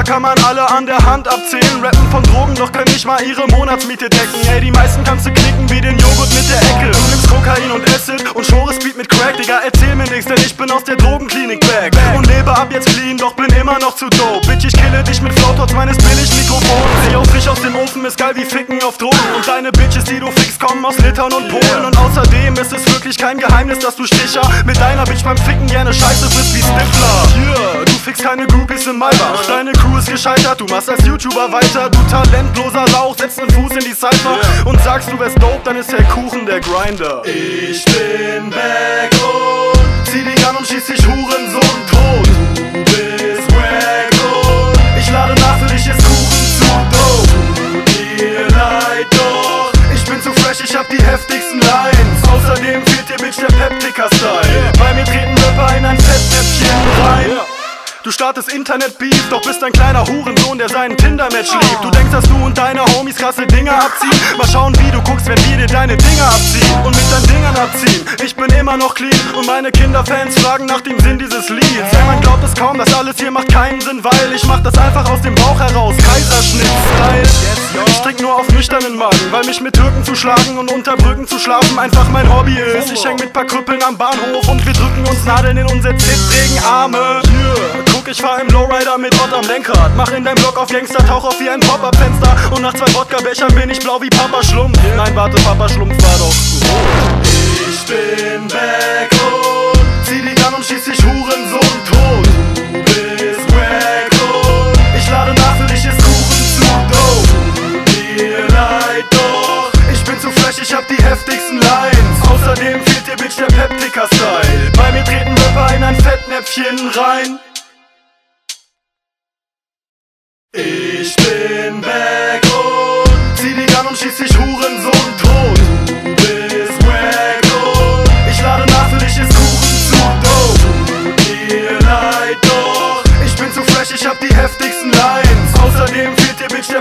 Rapper kann man alle an der Hand abzählen. Rappen von Drogen, doch können nicht mal ihre Monatsmiete decken. Ey, die meisten kannst du knicken wie den Joghurt mit der Ecke. Du nimmst Kokain und Acid und schore Speed mit Crack. Digga, erzähl mir nichts, denn ich bin aus der Drogenklinik back. Und lebe ab jetzt clean, doch bin immer noch zu dope. Bitch, ich kille dich mit Flow trotz meines Billig-Mikrofons. Ey, yo, frisch aus dem Ofen ist geil wie Ficken auf Drogen. Und deine Bitches, die du fickst, kommen aus Litauen und Polen. Und außerdem ist es wirklich kein Geheimnis, dass du Sticher mit deiner Bitch beim Ficken gerne scheiße. Fickst keine Groupies in Maybach. Deine Crew ist gescheitert, du machst als YouTuber weiter. Du talentloser Lauch, setzt einen Fuß in die Cypher. Und sagst du wärst dope, dann ist der Kuchen der Grinder. Ich bin back und zieh dich an und schieß dich Hurensohn tot. Du bist wack und ich lade nach, für dich ist Kuchen zu dope. Tut mir leid, doch ich bin zu fresh, ich hab die heftigsten Lines. Außerdem fehlt dir Bitch der Peptika-Style. Du startest Internet-Beef, doch bist ein kleiner Hurensohn, der seinen Tinder-Match liebt. Du denkst, dass du und deine Homies krasse Dinger abziehen. Mal schauen, wie du guckst, wenn wir dir deine Dinger abziehen. Und mit deinen Dingern abziehen. Ich bin immer noch clean und meine Kinderfans fragen nach dem Sinn dieses Lieds. Ey, man glaubt es kaum, das alles hier macht keinen Sinn, weil ich mach das einfach aus dem Bauch heraus. Kaiserschnitt-Style. Ich trink nur auf nüchternen Magen, weil mich mit Türken zu schlagen und unter Brücken zu schlafen einfach mein Hobby ist. Ich häng mit paar Krüppeln am Bahnhof und wir drücken uns Nadeln in unsere zittrigen Arme. Yeah. Ich fahr im Lowrider mit Ott am Lenkrad. Mach in deinem Block auf Gangster, tauch auf wie ein Pop-Up-Fenster. Und nach zwei Wodka-Bechern bin ich blau wie Papa Schlumpf. Nein, warte, Papa Schlumpf war doch rot. Ich bin back und zieh dich an und schieß dich Hurensohn tot. Du bist wack und ich lade nach, für dich ist Kuchen zu dope. Mir leid, doch ich bin zu fresh, ich hab die heftigsten Lines. Außerdem fehlt dir Bitch der Peptika-Style. Bei mir treten Rapper in ein Fettnäpfchen rein. bin back und zieh die Gun und schieß dich Hurensohn tot. Du bist wack und ich lade nach für dich ist Kuchen zu doof. Tut mir leid, doch ich bin zu fresh, ich hab die heftigsten Lines. Außerdem fehlt dir Bitch der